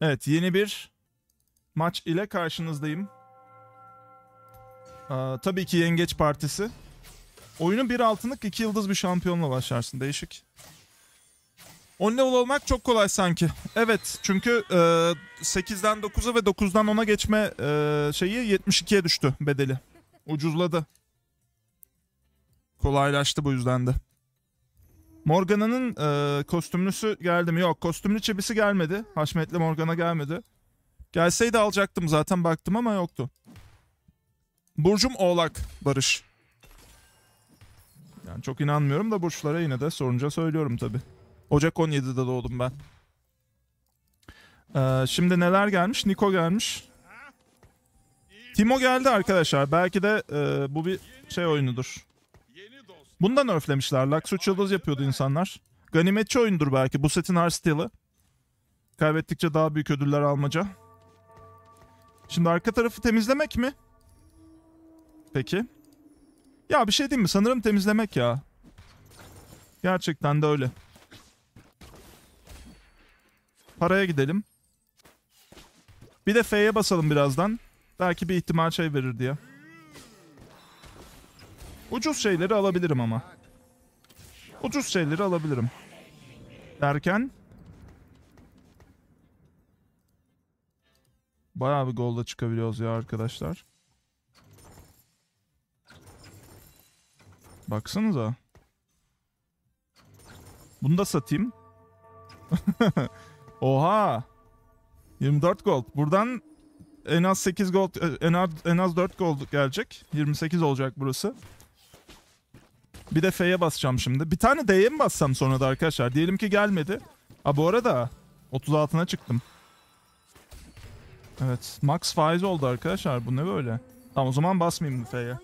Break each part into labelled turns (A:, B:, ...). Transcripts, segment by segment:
A: Evet yeni bir maç ile karşınızdayım. Aa, tabii ki Yengeç Partisi. Oyunu bir altınlık iki yıldız bir şampiyonla başlarsın. Değişik. 10 level olmak çok kolay sanki. Evet çünkü e, 8'den 9'a ve 9'dan 10'a geçme e, şeyi 72'ye düştü bedeli. Ucuzladı. Kolaylaştı bu yüzden de. Morgana'nın e, kostümlüsü geldi mi? Yok kostümlü çebisi gelmedi. Haşmetli Morgana gelmedi. Gelseydi alacaktım zaten baktım ama yoktu. Burcum Oğlak Barış. Yani çok inanmıyorum da burçlara yine de sorunca söylüyorum tabi. Ocak 17'de doğdum ben. Ee, şimdi neler gelmiş? Niko gelmiş. Timo geldi arkadaşlar. Belki de e, bu bir şey oyunudur. Bundan nerflemişler. Lux 3 yıldız yapıyordu insanlar. Ganimetçi oyundur belki. Bu setin stili. Kaybettikçe daha büyük ödüller almaca. Şimdi arka tarafı temizlemek mi? Peki. Ya bir şey diyeyim mi? Sanırım temizlemek ya. Gerçekten de öyle. Paraya gidelim. Bir de F'ye basalım birazdan. Belki bir ihtimal şey verir diye. Ucuz şeyleri alabilirim ama. Ucuz şeyleri alabilirim. Derken... Bayağı bir golda çıkabiliyoruz ya arkadaşlar. Baksanıza. Bunu da satayım. Oha. 24 gold. Buradan en az 8 gold en az, en az 4 gold gelecek. 28 olacak burası. Bir de F'ye basacağım şimdi. Bir tane D'ye mi bassam sonra da arkadaşlar? Diyelim ki gelmedi. Ha bu arada 36'na çıktım. Evet. Max faiz oldu arkadaşlar. Bu ne böyle? Tamam o zaman basmayayım F'ye.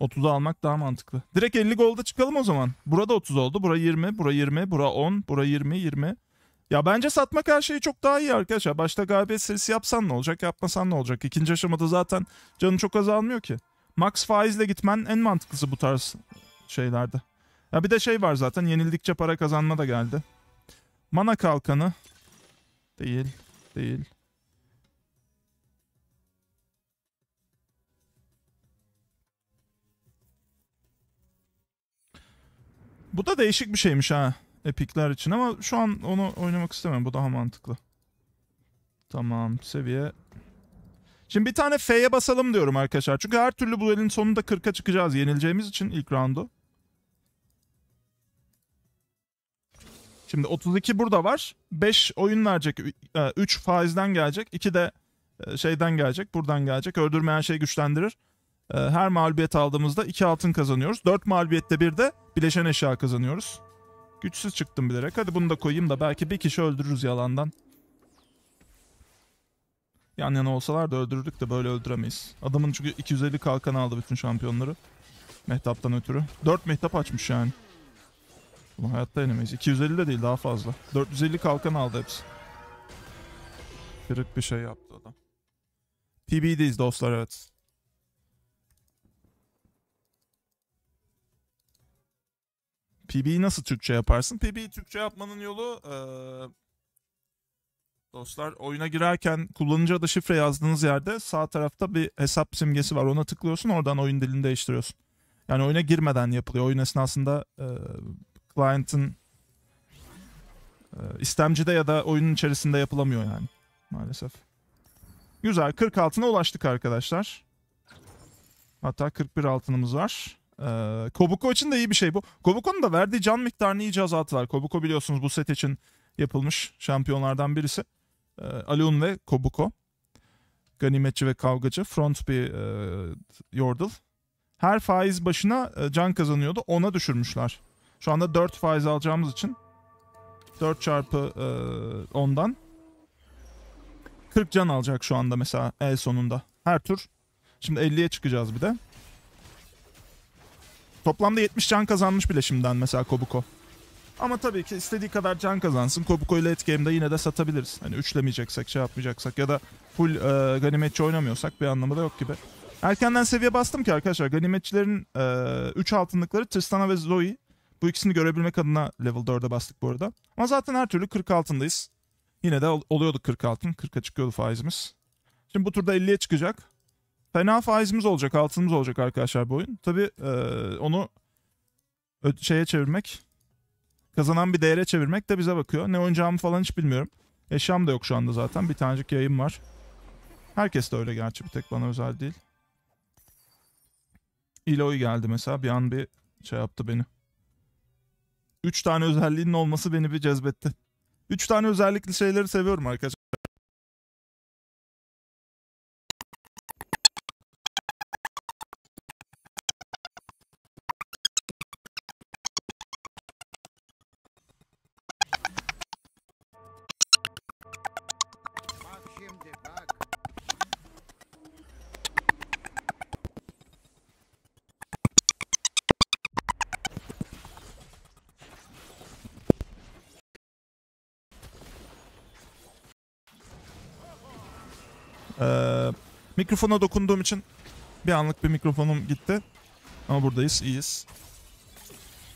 A: 30'u almak daha mantıklı. Direkt 50 golda çıkalım o zaman. Burada 30 oldu. Bura 20, bura 20, bura 10, bura 20, 20. Ya bence satmak her şeyi çok daha iyi arkadaşlar. Başta galibiyet serisi yapsan ne olacak, yapmasan ne olacak? İkinci aşamada zaten canın çok azalmıyor ki. Max faizle gitmen en mantıklısı bu tarz şeylerde. Ya bir de şey var zaten yenildikçe para kazanma da geldi. Mana kalkanı. Değil, değil. Bu da değişik bir şeymiş ha. Epikler için ama şu an onu oynamak istemem. Bu daha mantıklı. Tamam seviye. Şimdi bir tane F'ye basalım diyorum arkadaşlar. Çünkü her türlü bu elin sonunda 40'a çıkacağız yenileceğimiz için ilk roundu. Şimdi 32 burada var. 5 oyun verecek. 3 e, faizden gelecek. 2 de e, şeyden gelecek. Buradan gelecek. Öldürmeyen şey güçlendirir. E, her mağlubiyet aldığımızda 2 altın kazanıyoruz. 4 mağlubiyette bir de bileşen eşya kazanıyoruz. Güçsüz çıktım bilerek. Hadi bunu da koyayım da belki bir kişi öldürürüz yalandan. Yan yana olsalar da öldürürdük de böyle öldüremeyiz. Adamın çünkü 250 kalkan aldı bütün şampiyonları. Mehtaptan ötürü. 4 mehtap açmış yani. Bunu hayatta yenemeyiz. 250 de değil daha fazla. 450 kalkan aldı hepsi. Kırık bir şey yaptı adam. PB'deyiz dostlar evet. PB'yi nasıl Türkçe yaparsın? PB'yi Türkçe yapmanın yolu ee, dostlar oyuna girerken kullanıcı adı şifre yazdığınız yerde sağ tarafta bir hesap simgesi var. Ona tıklıyorsun oradan oyun dilini değiştiriyorsun. Yani oyuna girmeden yapılıyor. Oyun esnasında e, client'ın e, istemcide ya da oyunun içerisinde yapılamıyor yani maalesef. Güzel 40 altına ulaştık arkadaşlar. Hatta 41 altınımız var. Ee, Kobuko için de iyi bir şey bu. Kobuko'nun da verdiği can miktarını iyice azalttılar. Kobuko biliyorsunuz bu set için yapılmış şampiyonlardan birisi. Ee, Alun ve Kobuko. Ganimetçi ve kavgacı. Front bir e, Yordle. Her faiz başına e, can kazanıyordu. Ona düşürmüşler. Şu anda 4 faiz alacağımız için 4 çarpı e, 10'dan 40 can alacak şu anda mesela el sonunda. Her tur. Şimdi 50'ye çıkacağız bir de. Toplamda 70 can kazanmış bile şimdiden mesela Kobuko. Ama tabii ki istediği kadar can kazansın. Kobuko ile late yine de satabiliriz. Hani üçlemeyeceksek, şey yapmayacaksak ya da full e, ganimetçi oynamıyorsak bir anlamı da yok gibi. Erkenden seviye bastım ki arkadaşlar ganimetçilerin 3 e, altınlıkları Tristana ve Zoe. Bu ikisini görebilmek adına level 4'e bastık bu arada. Ama zaten her türlü 40 altındayız. Yine de ol- oluyordu 40 altın. 40'a çıkıyordu faizimiz. Şimdi bu turda 50'ye çıkacak. Fena faizimiz olacak, altınımız olacak arkadaşlar bu oyun. Tabii e, onu şeye çevirmek, kazanan bir değere çevirmek de bize bakıyor. Ne oynayacağımı falan hiç bilmiyorum. Eşyam da yok şu anda zaten. Bir tanecik yayın var. Herkes de öyle gerçi bir tek bana özel değil. Eloy geldi mesela bir an bir şey yaptı beni. Üç tane özelliğinin olması beni bir cezbetti. Üç tane özellikli şeyleri seviyorum arkadaşlar. Mikrofona dokunduğum için bir anlık bir mikrofonum gitti. Ama buradayız, iyiyiz.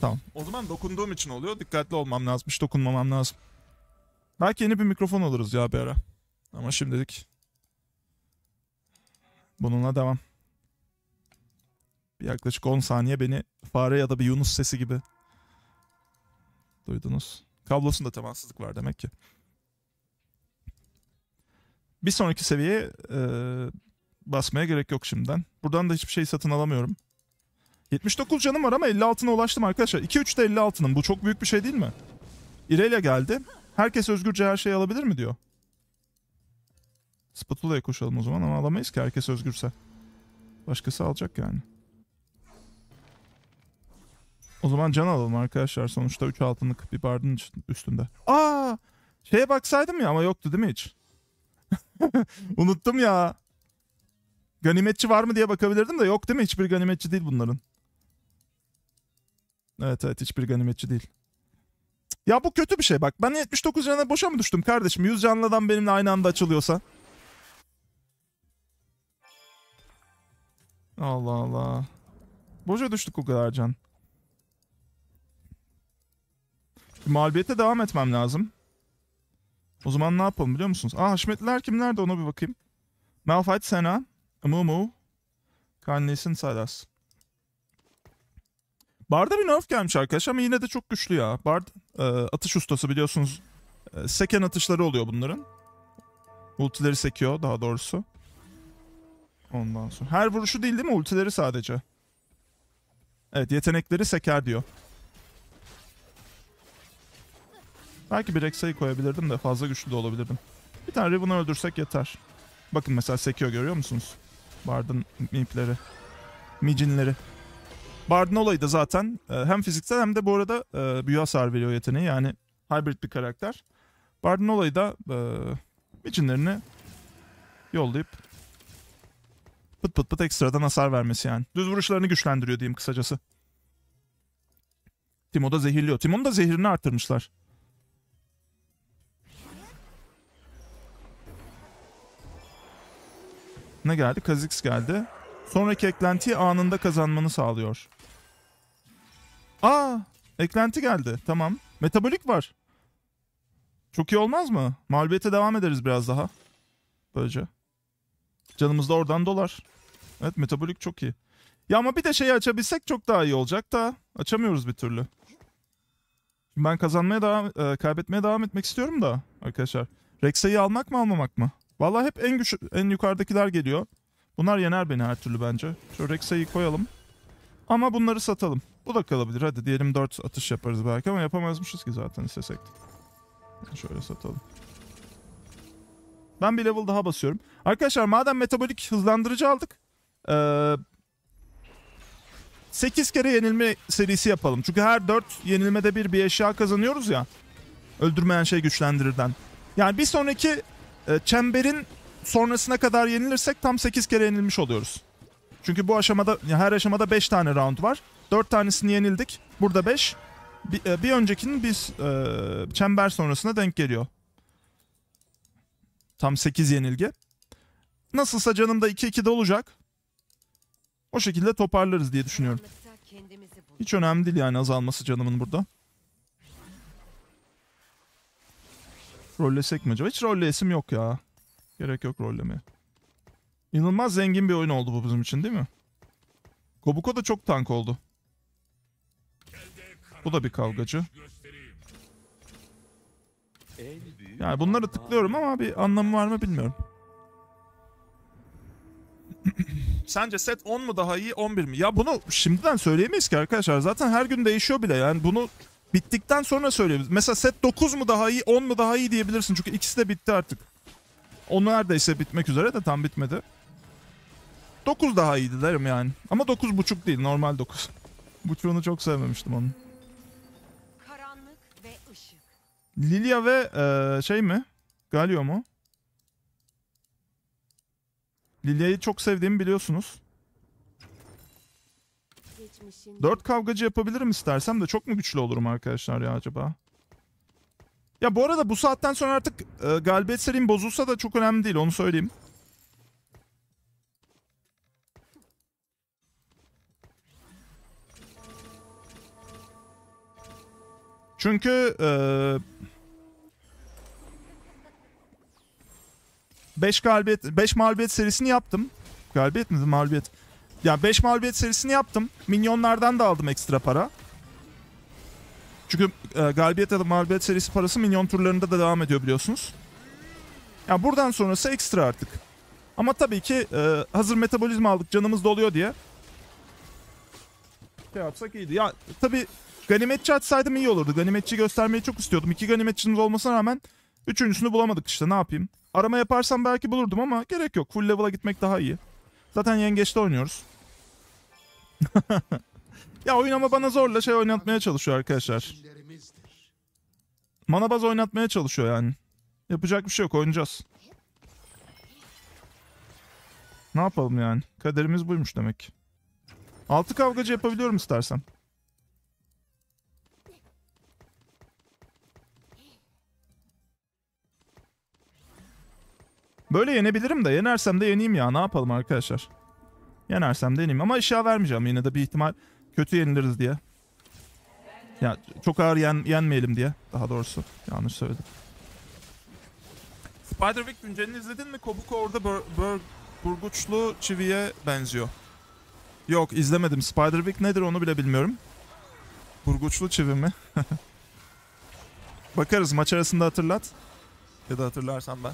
A: Tamam. O zaman dokunduğum için oluyor. Dikkatli olmam lazım. Hiç dokunmamam lazım. Belki yeni bir mikrofon alırız ya bir ara. Ama şimdilik bununla devam. Bir yaklaşık 10 saniye beni fare ya da bir Yunus sesi gibi duydunuz. Kablosunda temassızlık var demek ki. Bir sonraki seviyeye e, basmaya gerek yok şimdiden. Buradan da hiçbir şey satın alamıyorum. 79 canım var ama 50 altına ulaştım arkadaşlar. 2-3'te 50 altınım. Bu çok büyük bir şey değil mi? İrelia geldi. Herkes özgürce her şeyi alabilir mi diyor. Spatula'ya koşalım o zaman ama alamayız ki herkes özgürse. Başkası alacak yani. O zaman can alalım arkadaşlar. Sonuçta 3 altınlık bir bardın üstünde. Aa! Şeye baksaydım ya ama yoktu değil mi hiç? Unuttum ya. Ganimetçi var mı diye bakabilirdim de yok değil mi? Hiçbir ganimetçi değil bunların. Evet evet hiçbir ganimetçi değil. Ya bu kötü bir şey bak. Ben 79 cana boşa mı düştüm kardeşim? 100 canlı adam benimle aynı anda açılıyorsa. Allah Allah. Boşa düştük o kadar can. Mağlubiyete devam etmem lazım. O zaman ne yapalım biliyor musunuz? Aa Haşmetliler kimlerdi ona bir bakayım. Malphite Sena, Amumu, Carnation Silas. Bard'a bir nerf gelmiş arkadaşlar ama yine de çok güçlü ya. Bard e, atış ustası biliyorsunuz. E, seken atışları oluyor bunların. Ultileri sekiyor daha doğrusu. Ondan sonra. Her vuruşu değil değil mi? Ultileri sadece. Evet yetenekleri seker diyor. Belki bir Rexa'yı koyabilirdim de fazla güçlü de olabilirdim. Bir tane Riven'ı öldürsek yeter. Bakın mesela sekiyor görüyor musunuz? Bard'ın mipleri. Micinleri. Bard'ın olayı da zaten e, hem fiziksel hem de bu arada e, büyü hasar veriyor yeteneği. Yani hybrid bir karakter. Bard'ın olayı da e, micinlerini yollayıp pıt pıt pıt ekstradan hasar vermesi yani. Düz vuruşlarını güçlendiriyor diyeyim kısacası. Timo da zehirliyor. Timo'nun da zehirini arttırmışlar. Ne geldi? Kha'Zix geldi. Sonraki eklentiyi anında kazanmanı sağlıyor. Aa, eklenti geldi. Tamam. Metabolik var. Çok iyi olmaz mı? Mağlubiyete devam ederiz biraz daha. Böylece. Canımız da oradan dolar. Evet metabolik çok iyi. Ya ama bir de şeyi açabilsek çok daha iyi olacak da açamıyoruz bir türlü. Ben kazanmaya devam, e, kaybetmeye devam etmek istiyorum da arkadaşlar. Rexa'yı almak mı almamak mı? Vallahi hep en güç en yukarıdakiler geliyor. Bunlar yener beni her türlü bence. Şu Rexa'yı koyalım. Ama bunları satalım. Bu da kalabilir. Hadi diyelim 4 atış yaparız belki ama yapamazmışız ki zaten istesek. Şöyle satalım. Ben bir level daha basıyorum. Arkadaşlar madem metabolik hızlandırıcı aldık. Ee, 8 kere yenilme serisi yapalım. Çünkü her 4 yenilmede bir bir eşya kazanıyoruz ya. Öldürmeyen şey güçlendirirden. Yani bir sonraki e, çemberin sonrasına kadar yenilirsek tam 8 kere yenilmiş oluyoruz. Çünkü bu aşamada her aşamada 5 tane round var. 4 tanesini yenildik. Burada 5. Bir, e, bir öncekinin biz e, çember sonrasına denk geliyor. Tam 8 yenilgi. Nasılsa canım da 2-2'de olacak. O şekilde toparlarız diye düşünüyorum. Hiç önemli değil yani azalması canımın burada. Rollesek mi acaba? Hiç rolleyesim yok ya. Gerek yok rollemeye. İnanılmaz zengin bir oyun oldu bu bizim için değil mi? Kobuko da çok tank oldu. Bu da bir kavgacı. Yani bunları tıklıyorum ama bir anlamı var mı bilmiyorum. Sence set 10 mu daha iyi 11 mi? Ya bunu şimdiden söyleyemeyiz ki arkadaşlar. Zaten her gün değişiyor bile. Yani bunu bittikten sonra söyleyebiliriz. Mesela set 9 mu daha iyi 10 mu daha iyi diyebilirsin. Çünkü ikisi de bitti artık. O neredeyse bitmek üzere de tam bitmedi. 9 daha iyiydi derim yani. Ama 9.5 değil normal 9. Buçuğunu çok sevmemiştim onun. Lilia ve eee, şey mi? Galio mu? Lilia'yı çok sevdiğimi biliyorsunuz. 4 kavgacı yapabilirim istersem de çok mu güçlü olurum arkadaşlar ya acaba? Ya bu arada bu saatten sonra artık e, galibiyet serim bozulsa da çok önemli değil onu söyleyeyim. Çünkü e, 5 galibiyet 5 mağlubiyet serisini yaptım. Galibiyet mi mağlubiyet? Ya 5 mağlubiyet serisini yaptım. Minyonlardan da aldım ekstra para. Çünkü e, galibiyet ya da mağlubiyet serisi parası minyon turlarında da devam ediyor biliyorsunuz. Ya buradan sonrası ekstra artık. Ama tabii ki e, hazır metabolizma aldık canımız doluyor diye. Şey yapsak iyiydi. Ya tabii ganimetçi açsaydım iyi olurdu. Ganimetçi göstermeyi çok istiyordum. İki ganimetçimiz olmasına rağmen üçüncüsünü bulamadık işte ne yapayım. Arama yaparsam belki bulurdum ama gerek yok. Full level'a gitmek daha iyi. Zaten yengeçte oynuyoruz. ya oyun ama bana zorla şey oynatmaya çalışıyor arkadaşlar. Mana baz oynatmaya çalışıyor yani. Yapacak bir şey yok oynayacağız. Ne yapalım yani? Kaderimiz buymuş demek. Altı kavgacı yapabiliyorum istersen. Böyle yenebilirim de yenersem de yeneyim ya ne yapalım arkadaşlar. Yenersem de yeneyim ama eşya vermeyeceğim yine de bir ihtimal kötü yeniliriz diye. Ya çok ağır yen, yenmeyelim diye daha doğrusu yanlış söyledim. Spiderwick güncelini izledin mi? Kobuko orada bur, bur, burguçlu çiviye benziyor. Yok izlemedim. Spiderwick nedir onu bile bilmiyorum. Burguçlu çivi mi? Bakarız maç arasında hatırlat. Ya da hatırlarsan ben.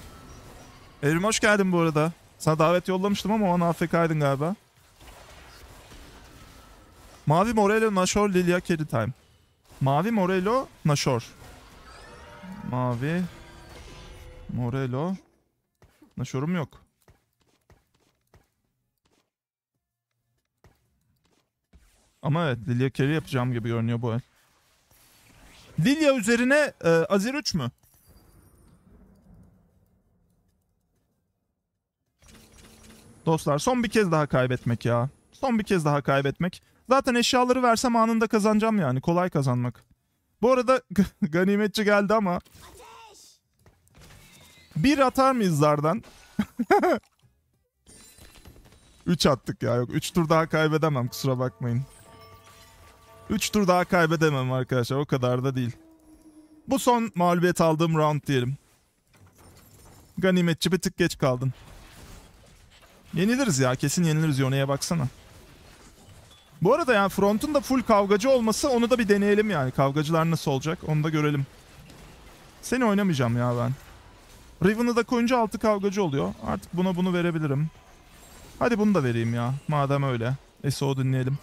A: Evrim hoş geldin bu arada. Sana davet yollamıştım ama o an AFK'ydın galiba. Mavi Morello, Nashor, Lilia, Carry Time. Mavi Morello, Nashor. Mavi Morello. Nashor'um yok. Ama evet Lilia carry yapacağım gibi görünüyor bu el. Lilia üzerine e, Azir 3 mü? Dostlar son bir kez daha kaybetmek ya. Son bir kez daha kaybetmek. Zaten eşyaları versem anında kazanacağım yani. Kolay kazanmak. Bu arada ganimetçi geldi ama. Bir atar mıyız zardan? 3 attık ya. Yok 3 tur daha kaybedemem kusura bakmayın. 3 tur daha kaybedemem arkadaşlar. O kadar da değil. Bu son mağlubiyet aldığım round diyelim. Ganimetçi bir tık geç kaldın. Yeniliriz ya kesin yeniliriz Yone'ye baksana. Bu arada yani frontun da full kavgacı olması onu da bir deneyelim yani. Kavgacılar nasıl olacak onu da görelim. Seni oynamayacağım ya ben. Riven'ı da koyunca altı kavgacı oluyor. Artık buna bunu verebilirim. Hadi bunu da vereyim ya. Madem öyle. SO dinleyelim.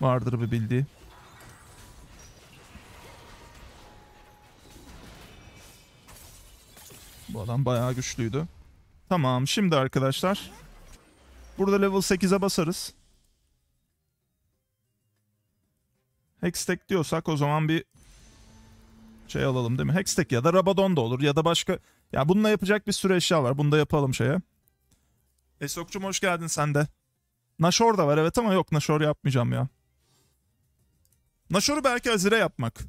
A: Vardır bir bildiği. Bu adam bayağı güçlüydü. Tamam şimdi arkadaşlar. Burada level 8'e basarız. Hextech diyorsak o zaman bir şey alalım değil mi? Hextech ya da Rabadon da olur ya da başka. Ya bununla yapacak bir sürü eşya var. Bunu da yapalım şeye. Esokçum hoş geldin sen de. Nashor da var evet ama yok Nashor yapmayacağım ya. Nashor'u belki Azire yapmak.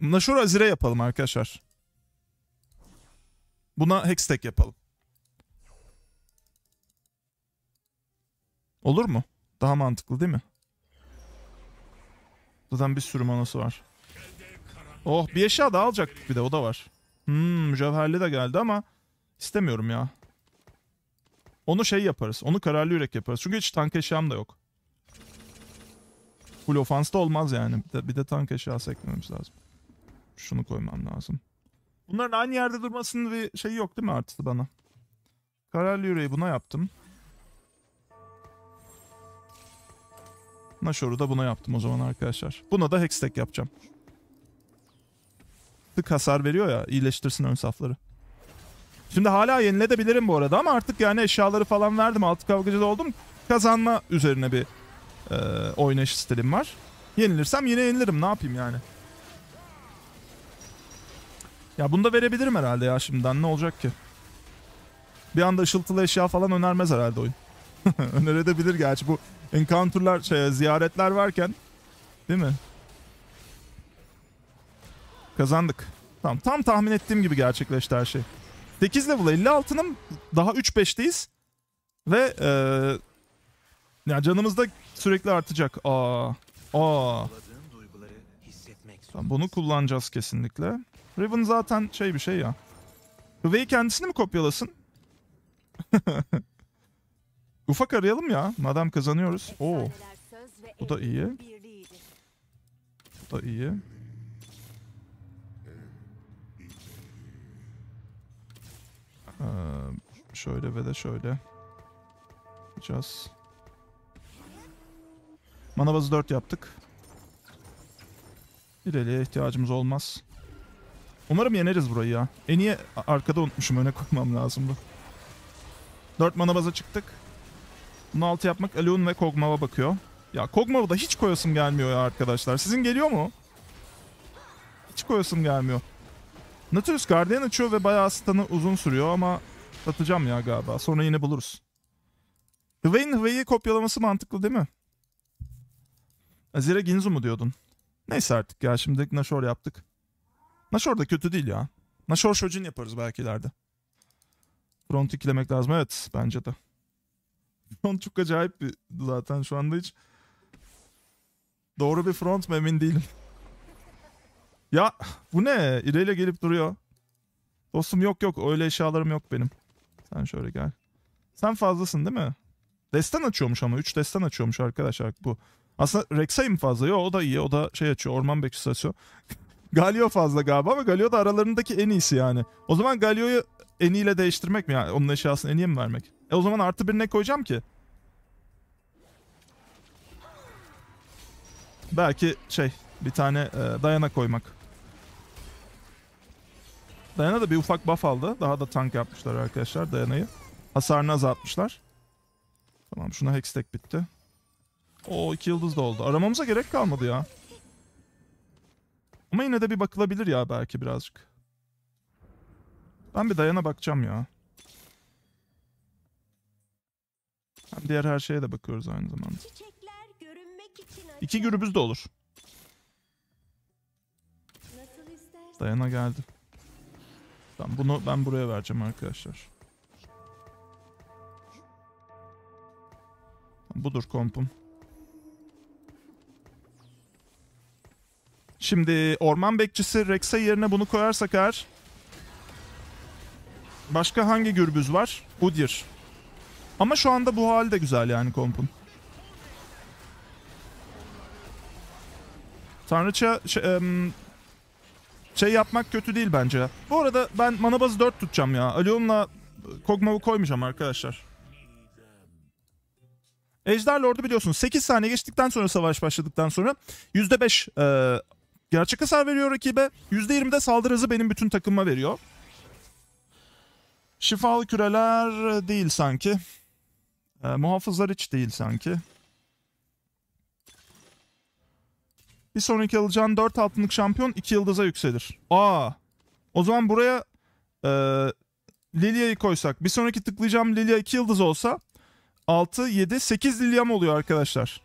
A: Nashor Azire yapalım arkadaşlar. Buna Hextech yapalım. Olur mu? Daha mantıklı değil mi? Zaten bir sürü manası var. Oh bir eşya daha alacaktık bir de o da var. Hmm mücevherli de geldi ama istemiyorum ya. Onu şey yaparız. Onu kararlı yürek yaparız. Çünkü hiç tank eşyam da yok. Full ofans da olmaz yani. Bir de, bir de tank eşyası eklememiz lazım. Şunu koymam lazım. Bunların aynı yerde durmasının bir şeyi yok değil mi artısı bana? Kararlı yüreği buna yaptım. Nashor'u da buna yaptım o zaman arkadaşlar. Buna da Hextech yapacağım. Tık hasar veriyor ya iyileştirsin ön safları. Şimdi hala yeniledebilirim bu arada ama artık yani eşyaları falan verdim. Altı kavgacıda oldum. Kazanma üzerine bir e, oynayış stilim var. Yenilirsem yine yenilirim ne yapayım yani. Ya bunu da verebilirim herhalde ya şimdiden ne olacak ki? Bir anda ışıltılı eşya falan önermez herhalde oyun. Önerebilir gerçi bu encounter'lar şey, ziyaretler varken değil mi? Kazandık. Tamam tam tahmin ettiğim gibi gerçekleşti her şey. 8 level 56'nın daha 3-5'teyiz. Ve eee ya canımız da sürekli artacak. Aa. Aa. Tamam, bunu kullanacağız kesinlikle. Riven zaten şey bir şey ya. Hıveyi kendisini mi kopyalasın? Ufak arayalım ya. Madem kazanıyoruz. Oo, Bu da iyi. bu da iyi. Ee, şöyle ve de şöyle. Yapacağız. Mana bazı 4 yaptık. İleriye ihtiyacımız olmaz. Umarım yeneriz burayı ya. En iyi arkada unutmuşum öne koymam lazım bu. 4 mana baza çıktık. Bunu 6 yapmak Alun ve Kog'Maw'a bakıyor. Ya Kog'Maw'u da hiç koyasım gelmiyor ya arkadaşlar. Sizin geliyor mu? Hiç koyasım gelmiyor. Nautilus Guardian açıyor ve bayağı stun'ı uzun sürüyor ama satacağım ya galiba. Sonra yine buluruz. Hway'in Hway'i kopyalaması mantıklı değil mi? Azire Ginzu mu diyordun? Neyse artık ya şimdi Nashor yaptık. Nashor da kötü değil ya. Nashor Shojin yaparız belki ileride. Front ikilemek lazım evet bence de. Front çok acayip bir zaten şu anda hiç doğru bir front mu emin değilim. Ya bu ne? İreyle gelip duruyor. Dostum yok yok öyle eşyalarım yok benim. Sen şöyle gel. Sen fazlasın değil mi? Destan açıyormuş ama 3 destan açıyormuş arkadaşlar bu. Aslında Rek'Sai mi fazla? Yok o da iyi. O da şey açıyor. Orman bekçisi açıyor. Galio fazla galiba ama Galio da aralarındaki en iyisi yani. O zaman Galio'yu en iyiyle değiştirmek mi yani? Onun eşyasını en iyi mi vermek? E o zaman artı birine koyacağım ki. Belki şey bir tane e, Dayana koymak. Dayana da bir ufak buff aldı. Daha da tank yapmışlar arkadaşlar Dayana'yı. Hasarını azaltmışlar. Tamam şuna hextech bitti. O iki yıldız da oldu. Aramamıza gerek kalmadı ya. Ama yine de bir bakılabilir ya belki birazcık. Ben bir Dayana bakacağım ya. Hem diğer her şeye de bakıyoruz aynı zamanda. İki gürbüz de olur. Dayana geldi. Tamam bunu ben buraya vereceğim arkadaşlar. Budur kompum. Şimdi orman bekçisi Rex'e yerine bunu koyarsak eğer başka hangi gürbüz var? Udyr. Ama şu anda bu hali de güzel yani kompun. Tanrıça şey, şey yapmak kötü değil bence. Bu arada ben mana bazı 4 tutacağım ya. Alion'la Kog'Maw'u koymayacağım arkadaşlar. Ejder Lord'u biliyorsunuz 8 saniye geçtikten sonra savaş başladıktan sonra %5 e, gerçek hasar veriyor rakibe. %20 de saldırı hızı benim bütün takımıma veriyor. Şifalı küreler değil sanki. E, muhafızlar hiç değil sanki. Bir sonraki alacağın 4 altınlık şampiyon 2 yıldıza yükselir. Aa. O zaman buraya e, Lilia'yı koysak. Bir sonraki tıklayacağım Lilia 2 yıldız olsa 6, 7, 8 Lilia'm oluyor arkadaşlar.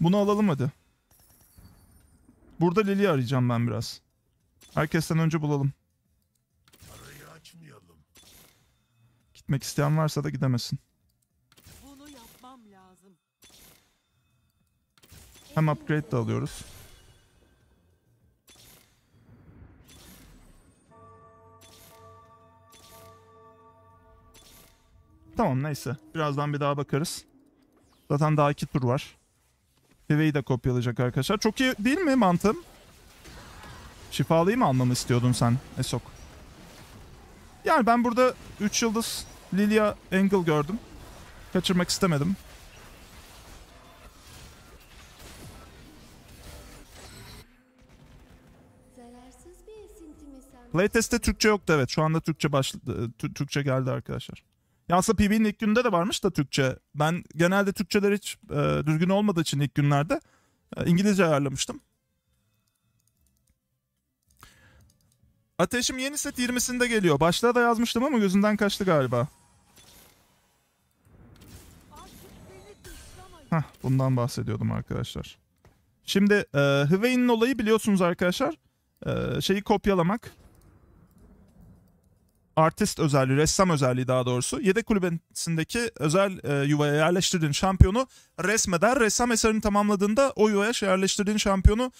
A: Bunu alalım hadi. Burada Lilia arayacağım ben biraz. Herkesten önce bulalım. Gitmek isteyen varsa da gidemesin.
B: Bunu yapmam lazım.
A: Hem upgrade de alıyoruz. Tamam neyse. Birazdan bir daha bakarız. Zaten daha iki tur var. Pive'yi de kopyalayacak arkadaşlar. Çok iyi değil mi mantım? Şifalıyı mı almamı istiyordun sen Esok? Yani ben burada 3 yıldız Lilia Angle gördüm. Kaçırmak istemedim. Playtest'te Türkçe yoktu evet. Şu anda Türkçe başladı. Tü- Türkçe geldi arkadaşlar. Ya aslında PB'nin ilk gününde de varmış da Türkçe. Ben genelde Türkçeler hiç e, düzgün olmadığı için ilk günlerde e, İngilizce ayarlamıştım. Ateşim yeni set 20'sinde geliyor. Başlığa da yazmıştım ama gözünden kaçtı galiba. Hah, bundan bahsediyordum arkadaşlar. Şimdi e, Hwayne'in olayı biliyorsunuz arkadaşlar. E, şeyi kopyalamak. Artist özelliği, ressam özelliği daha doğrusu. Yedek kulübesindeki özel e, yuvaya yerleştirdiğin şampiyonu resmeder. Ressam eserini tamamladığında o yuvaya yerleştirdiğin şampiyonu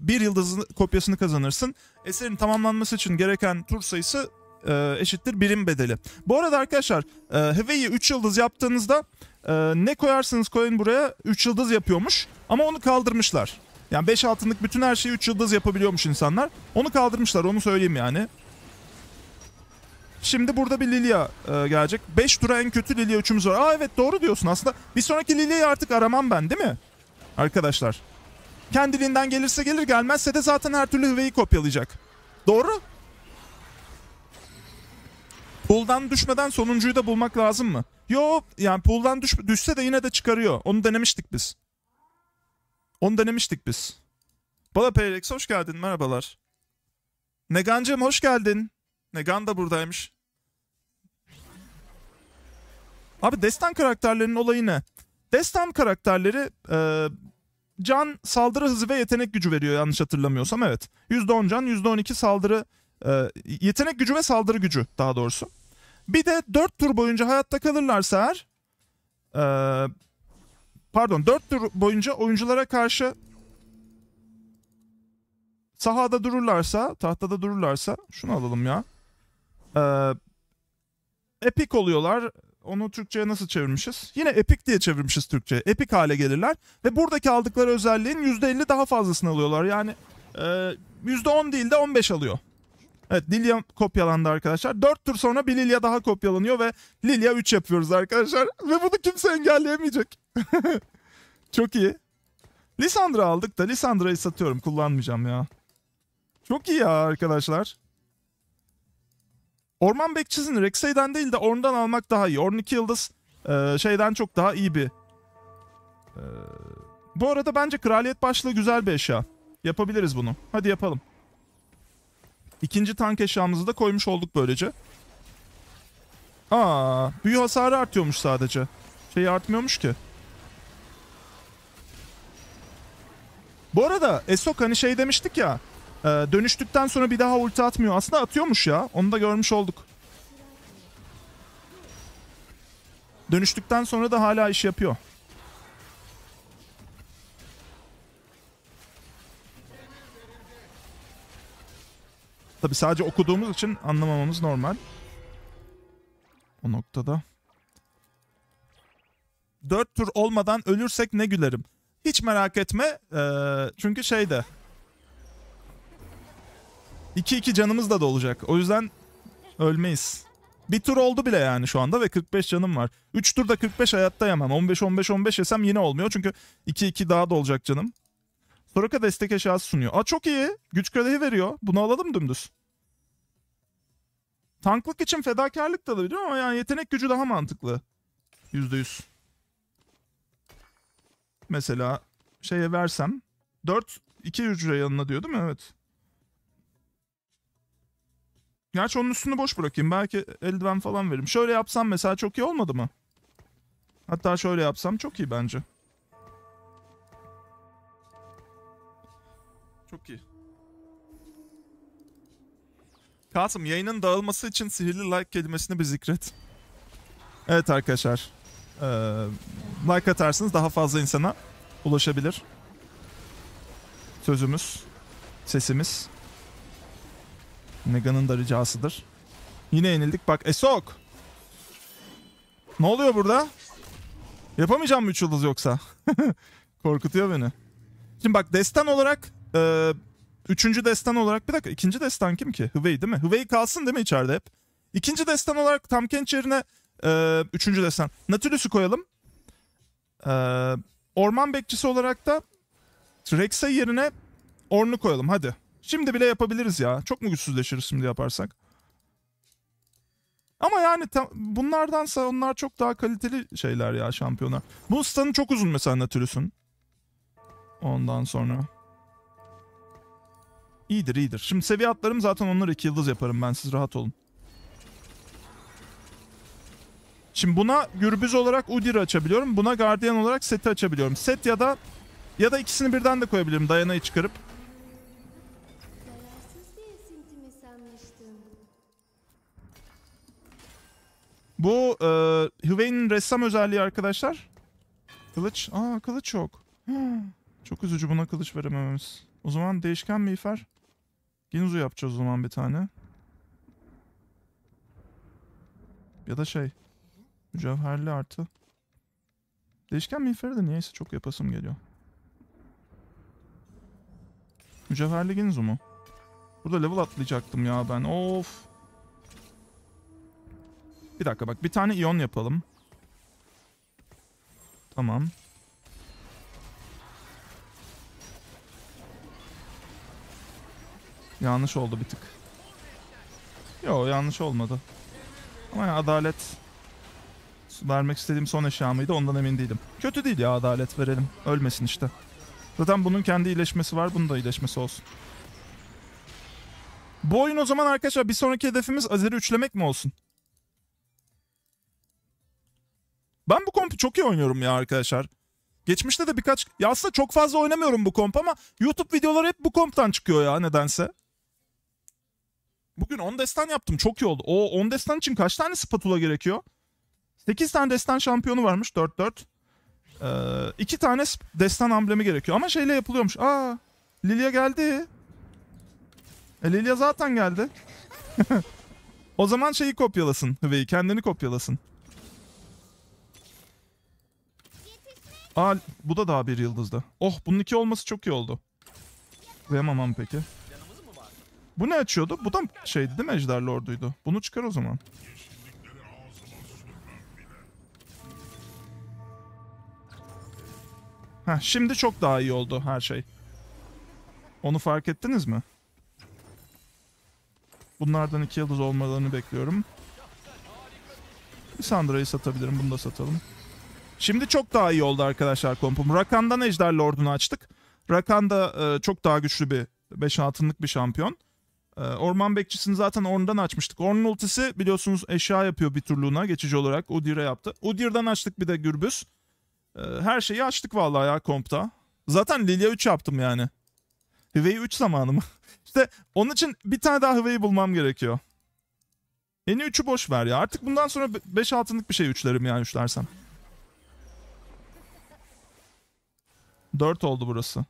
A: bir yıldızın kopyasını kazanırsın. Eserin tamamlanması için gereken tur sayısı e, eşittir birim bedeli. Bu arada arkadaşlar e, Hway'i 3 yıldız yaptığınızda e, ne koyarsanız koyun buraya 3 yıldız yapıyormuş. Ama onu kaldırmışlar. Yani 5 altınlık bütün her şeyi 3 yıldız yapabiliyormuş insanlar. Onu kaldırmışlar onu söyleyeyim yani. Şimdi burada bir Lilia e, gelecek. 5 tura en kötü Lilia üçümüz var. Aa evet doğru diyorsun aslında. Bir sonraki Lilia'yı artık aramam ben değil mi? Arkadaşlar. Kendiliğinden gelirse gelir gelmezse de zaten her türlü Hüveyi kopyalayacak. Doğru. Pool'dan düşmeden sonuncuyu da bulmak lazım mı? Yo yani pool'dan düş, düşse de yine de çıkarıyor. Onu denemiştik biz. Onu denemiştik biz. Bala Peyrex hoş geldin merhabalar. Negancım hoş geldin. Negan da buradaymış. Abi destan karakterlerinin olayı ne? Destan karakterleri e, can, saldırı hızı ve yetenek gücü veriyor yanlış hatırlamıyorsam evet. %10 can, %12 saldırı, e, yetenek gücü ve saldırı gücü daha doğrusu. Bir de 4 tur boyunca hayatta kalırlarsa eğer e, pardon 4 tur boyunca oyunculara karşı sahada dururlarsa, tahtada dururlarsa şunu alalım ya. Ee, epic oluyorlar. Onu Türkçe'ye nasıl çevirmişiz? Yine epic diye çevirmişiz Türkçe'ye. Epic hale gelirler. Ve buradaki aldıkları özelliğin %50 daha fazlasını alıyorlar. Yani e, %10 değil de 15 alıyor. Evet Lilia kopyalandı arkadaşlar. 4 tur sonra bir Lilia daha kopyalanıyor ve Lilia 3 yapıyoruz arkadaşlar. Ve bunu kimse engelleyemeyecek. Çok iyi. Lisandra aldık da Lisandra'yı satıyorum. Kullanmayacağım ya. Çok iyi ya arkadaşlar. Orman bekçisini Rek'Sai'den değil de Ornn'dan almak daha iyi. Ornn 2 yıldız e, şeyden çok daha iyi bir... E, bu arada bence kraliyet başlığı güzel bir eşya. Yapabiliriz bunu. Hadi yapalım. İkinci tank eşyamızı da koymuş olduk böylece. Aa, büyü hasarı artıyormuş sadece. Şey artmıyormuş ki. Bu arada Esok hani şey demiştik ya. e, dönüştükten sonra bir daha ulti atmıyor. Aslında atıyormuş ya. Onu da görmüş olduk. Dönüştükten sonra da hala iş yapıyor. Tabi sadece okuduğumuz için anlamamamız normal. O noktada. Dört tur olmadan ölürsek ne gülerim. Hiç merak etme. Ee, çünkü şeyde. 2-2 canımız da dolacak. O yüzden ölmeyiz. Bir tur oldu bile yani şu anda ve 45 canım var. 3 turda 45 hayatta yemem. 15-15-15 yesem yine olmuyor. Çünkü 2-2 daha dolacak canım. Soraka destek eşyası sunuyor. Aa çok iyi. Güç kadehi veriyor. Bunu alalım dümdüz. Tanklık için fedakarlık da alabilirim ama yani yetenek gücü daha mantıklı. %100. Mesela şeye versem 4 2 hücre yanına diyor değil mi? Evet. Gerçi onun üstünü boş bırakayım. Belki eldiven falan veririm. Şöyle yapsam mesela çok iyi olmadı mı? Hatta şöyle yapsam çok iyi bence. Çok iyi. Kasım yayının dağılması için sihirli like kelimesini bir zikret. Evet arkadaşlar. Ee, like atarsınız daha fazla insana ulaşabilir. Sözümüz, sesimiz. Nega'nın da ricasıdır. Yine yenildik. Bak Esok. Ne oluyor burada? Yapamayacağım mı 3 yıldız yoksa? Korkutuyor beni. Şimdi bak destan olarak e, üçüncü destan olarak bir dakika ikinci destan kim ki? Hüvey değil mi? Hüvey kalsın değil mi içeride hep? İkinci destan olarak Tam Kench yerine e, üçüncü destan. Nautilus'u koyalım. E, orman bekçisi olarak da Rex'e yerine Ornn'u koyalım hadi. Şimdi bile yapabiliriz ya. Çok mu güçsüzleşiriz şimdi yaparsak? Ama yani bunlardansa onlar çok daha kaliteli şeyler ya şampiyonlar. Bu stun'ı çok uzun mesela Nautilus'un. Ondan sonra. İyidir iyidir. Şimdi seviye atlarım zaten onları iki yıldız yaparım ben siz rahat olun. Şimdi buna gürbüz olarak Udyr açabiliyorum. Buna gardiyan olarak Set'i açabiliyorum. Set ya da ya da ikisini birden de koyabilirim. Dayana'yı çıkarıp. Bu e, Hüvey'nin ressam özelliği arkadaşlar. Kılıç. Aa kılıç yok. Çok üzücü buna kılıç veremememiz. O zaman değişken miğfer. Ginzu yapacağız o zaman bir tane. Ya da şey. Mücevherli artı. Değişken miğferi de niyeyse çok yapasım geliyor. Mücevherli Ginzu mu? Burada level atlayacaktım ya ben. Of. Bir dakika bak bir tane iyon yapalım. Tamam. Yanlış oldu bir tık. Yo yanlış olmadı. Ama ya adalet vermek istediğim son eşya mıydı ondan emin değilim. Kötü değil ya adalet verelim. Ölmesin işte. Zaten bunun kendi iyileşmesi var. Bunun da iyileşmesi olsun. Bu oyun o zaman arkadaşlar bir sonraki hedefimiz Azer'i üçlemek mi olsun? Ben bu kompu çok iyi oynuyorum ya arkadaşlar. Geçmişte de birkaç... Ya aslında çok fazla oynamıyorum bu komp ama YouTube videoları hep bu komptan çıkıyor ya nedense. Bugün 10 destan yaptım çok iyi oldu. O 10 destan için kaç tane spatula gerekiyor? 8 tane destan şampiyonu varmış 4-4. Ee, 2 tane destan amblemi gerekiyor ama şeyle yapılıyormuş. Aa Lilia geldi. E Lilia zaten geldi. o zaman şeyi kopyalasın Hüveyi kendini kopyalasın. Aa bu da daha bir yıldızda. Oh bunun iki olması çok iyi oldu. Kıyamam peki. Bu ne açıyordu? Bu da şeydi değil mi Ejder Lord'uydu. Bunu çıkar o zaman. Heh, şimdi çok daha iyi oldu her şey. Onu fark ettiniz mi? Bunlardan iki yıldız olmalarını bekliyorum. Sandra'yı satabilirim. Bunu da satalım. Şimdi çok daha iyi oldu arkadaşlar kompum. Rakan'dan Ejder Lord'unu açtık. Rakan da e, çok daha güçlü bir 5 altınlık bir şampiyon. E, Orman Bekçisi'ni zaten Ornn'dan açmıştık. Ornn'un ultisi biliyorsunuz eşya yapıyor bir turluğuna geçici olarak. Udyr'e yaptı. Udyr'dan açtık bir de Gürbüz. E, her şeyi açtık vallahi ya kompta. Zaten Lilia 3 yaptım yani. Hüveyi 3 zamanı mı? işte onun için bir tane daha Hüveyi bulmam gerekiyor. Yeni 3'ü boş ver ya. Artık bundan sonra 5 altınlık bir şey üçlerim yani üçlersem. 4 oldu burası.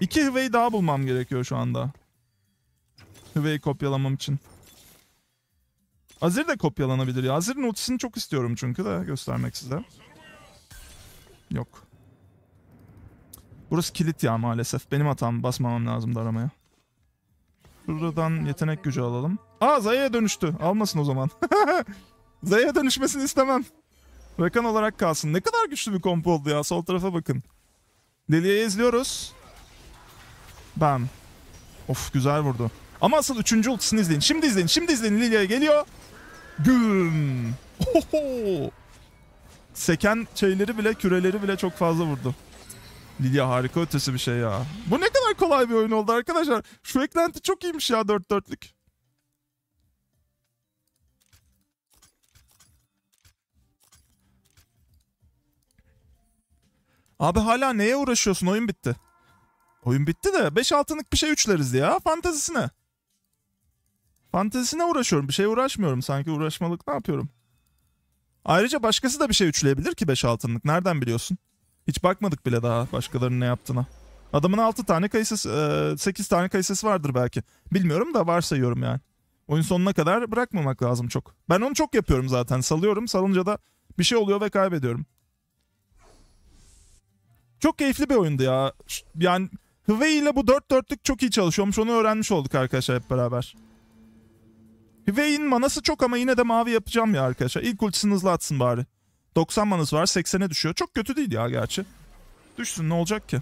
A: İki Hüveyi daha bulmam gerekiyor şu anda. Hüveyi kopyalamam için. Azir de kopyalanabilir ya. Azir'in ultisini çok istiyorum çünkü de göstermek size. Yok. Burası kilit ya maalesef. Benim hatam basmamam lazımdı aramaya. Buradan yetenek gücü alalım. Aa Zaya'ya dönüştü. Almasın o zaman. Zaya'ya dönüşmesini istemem. Rakan olarak kalsın. Ne kadar güçlü bir kompo oldu ya. Sol tarafa bakın. Lilia'yı izliyoruz. Bam. Of güzel vurdu. Ama asıl üçüncü ultisini izleyin. Şimdi izleyin. Şimdi izleyin. Lilia geliyor. Güm. Oho. Seken şeyleri bile küreleri bile çok fazla vurdu. Lilia harika ötesi bir şey ya. Bu ne kadar kolay bir oyun oldu arkadaşlar. Şu eklenti çok iyiymiş ya 4-4'lük. Abi hala neye uğraşıyorsun? Oyun bitti. Oyun bitti de 5 altınlık bir şey üçleriz ya. Fantezisine. Fantezisine uğraşıyorum. Bir şey uğraşmıyorum. Sanki uğraşmalık ne yapıyorum? Ayrıca başkası da bir şey üçleyebilir ki 5 altınlık. Nereden biliyorsun? Hiç bakmadık bile daha başkalarının ne yaptığına. Adamın 6 tane kayısısı, 8 tane kayısısı vardır belki. Bilmiyorum da varsayıyorum yani. Oyun sonuna kadar bırakmamak lazım çok. Ben onu çok yapıyorum zaten. Salıyorum. Salınca da bir şey oluyor ve kaybediyorum. Çok keyifli bir oyundu ya. Yani Hwei ile bu 4 dörtlük çok iyi çalışıyormuş. Onu öğrenmiş olduk arkadaşlar hep beraber. Hwei'nin manası çok ama yine de mavi yapacağım ya arkadaşlar. İlk ultisini hızlı atsın bari. 90 manası var 80'e düşüyor. Çok kötü değil ya gerçi. Düşsün ne olacak ki?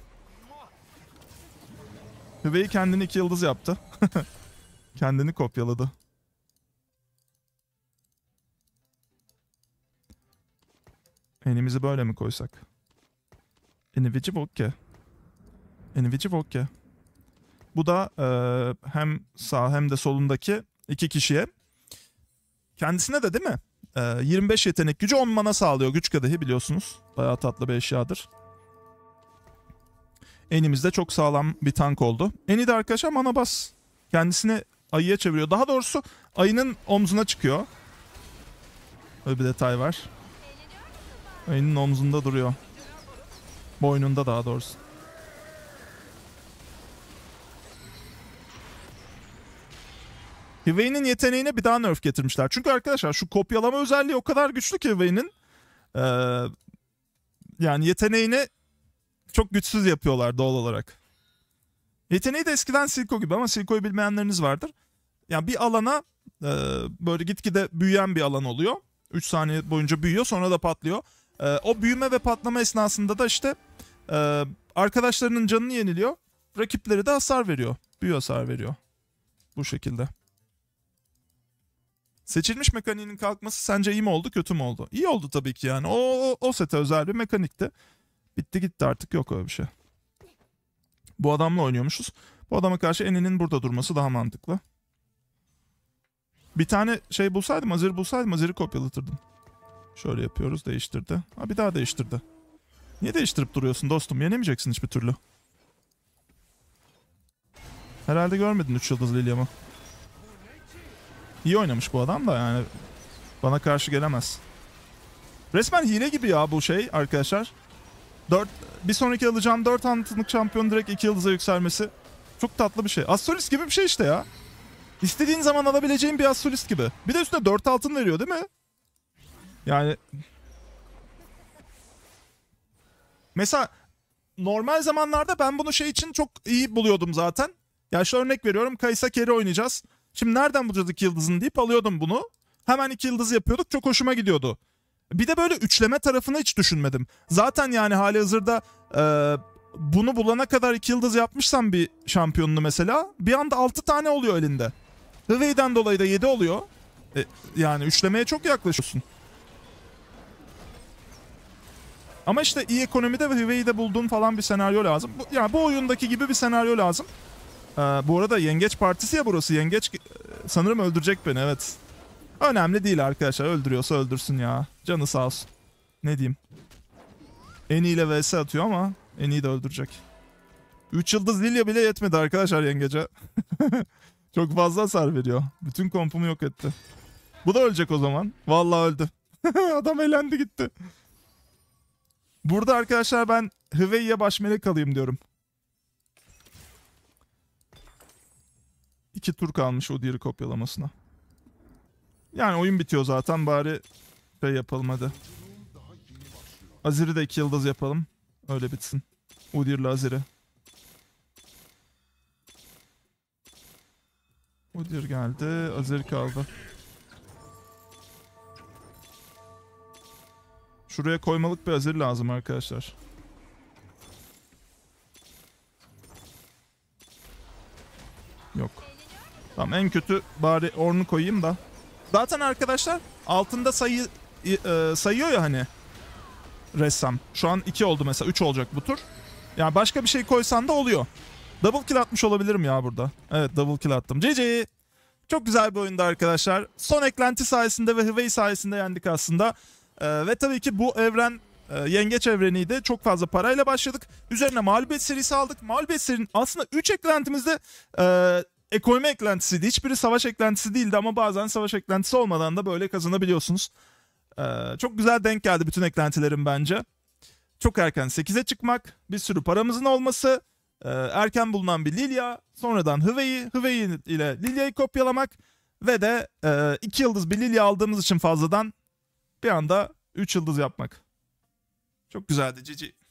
A: Hwei kendini iki yıldız yaptı. kendini kopyaladı. Elimizi böyle mi koysak? Enivici Vokke. Enivici Vokke. Bu da e, hem sağ hem de solundaki iki kişiye. Kendisine de değil mi? E, 25 yetenek gücü 10 mana sağlıyor. Güç kadehi biliyorsunuz. Bayağı tatlı bir eşyadır. Enimiz de çok sağlam bir tank oldu. Eni de arkadaşlar mana bas. Kendisini ayıya çeviriyor. Daha doğrusu ayının omzuna çıkıyor. Öyle bir detay var. Ayının omzunda duruyor. Boynunda daha doğrusu. Hwei'nin yeteneğine bir daha nerf getirmişler. Çünkü arkadaşlar şu kopyalama özelliği o kadar güçlü ki Hwei'nin. Ee, yani yeteneğini çok güçsüz yapıyorlar doğal olarak. Yeteneği de eskiden Silco gibi ama Silco'yu bilmeyenleriniz vardır. Yani bir alana e, böyle gitgide büyüyen bir alan oluyor. 3 saniye boyunca büyüyor sonra da patlıyor. E, o büyüme ve patlama esnasında da işte e, arkadaşlarının canını yeniliyor. Rakipleri de hasar veriyor. Büyü hasar veriyor. Bu şekilde. Seçilmiş mekaniğinin kalkması sence iyi mi oldu kötü mü oldu? İyi oldu tabii ki yani. O, o, o sete özel bir mekanikti. Bitti gitti artık yok öyle bir şey. Bu adamla oynuyormuşuz. Bu adama karşı Eni'nin burada durması daha mantıklı. Bir tane şey bulsaydım, Azir bulsaydım Azir'i kopyalatırdım. Şöyle yapıyoruz, değiştirdi. Ha bir daha değiştirdi. Niye değiştirip duruyorsun dostum? Yenemeyeceksin hiçbir türlü. Herhalde görmedin 3 yıldız Liliam'ı. İyi oynamış bu adam da yani. Bana karşı gelemez. Resmen hile gibi ya bu şey arkadaşlar. 4 bir sonraki alacağım 4 antrenörlük şampiyon direkt 2 yıldıza yükselmesi çok tatlı bir şey. Astrolist gibi bir şey işte ya. İstediğin zaman alabileceğin bir astrolist gibi. Bir de üstüne 4 altın veriyor değil mi? Yani Mesela normal zamanlarda ben bunu şey için çok iyi buluyordum zaten. Ya şu örnek veriyorum Kaysa Keri oynayacağız. Şimdi nereden bulacağız 2 yıldızını deyip alıyordum bunu. Hemen 2 yıldız yapıyorduk çok hoşuma gidiyordu. Bir de böyle üçleme tarafını hiç düşünmedim. Zaten yani hali hazırda e, bunu bulana kadar iki yıldız yapmışsam bir şampiyonunu mesela bir anda 6 tane oluyor elinde. Hwei'den dolayı da 7 oluyor. E, yani üçlemeye çok yaklaşıyorsun. Ama işte iyi ekonomide ve Hwei'de bulduğun falan bir senaryo lazım. Bu, yani bu oyundaki gibi bir senaryo lazım. Ee, bu arada yengeç partisi ya burası. Yengeç e, sanırım öldürecek beni evet. Önemli değil arkadaşlar. Öldürüyorsa öldürsün ya. Canı sağ olsun. Ne diyeyim. En ile vs atıyor ama en iyi de öldürecek. 3 yıldız Lilia bile yetmedi arkadaşlar yengece. Çok fazla hasar veriyor. Bütün kompumu yok etti. Bu da ölecek o zaman. Vallahi öldü. Adam elendi gitti. Burada arkadaşlar ben Hwei'ye baş melek alayım diyorum. İki tur kalmış o diğeri kopyalamasına. Yani oyun bitiyor zaten bari şey yapalım hadi. Azir'i de iki yıldız yapalım. Öyle bitsin. Udir'le Azir'i. Udir geldi. Azir kaldı. Şuraya koymalık bir Azir lazım arkadaşlar. Yok. Tamam en kötü bari Orn'u koyayım da. Zaten arkadaşlar altında sayı e, sayıyor ya hani ressam. Şu an 2 oldu mesela 3 olacak bu tur. Yani başka bir şey koysan da oluyor. Double kill atmış olabilirim ya burada. Evet double kill attım. GG. Çok güzel bir oyundu arkadaşlar. Son eklenti sayesinde ve Hwei sayesinde yendik aslında. Ee, ve tabii ki bu evren e, yengeç evreniydi. Çok fazla parayla başladık. Üzerine mağlubiyet serisi aldık. Mağlubiyet serinin aslında 3 eklentimizde e, ekonomi eklentisiydi. Hiçbiri savaş eklentisi değildi ama bazen savaş eklentisi olmadan da böyle kazanabiliyorsunuz. Ee, çok güzel denk geldi bütün eklentilerim bence. Çok erken 8'e çıkmak, bir sürü paramızın olması, e, erken bulunan bir Lilia, sonradan Hwei, Hwei ile Lilia'yı kopyalamak Ve de 2 yıldız bir Lily aldığımız için fazladan bir anda 3 yıldız yapmak. Çok güzeldi Cici.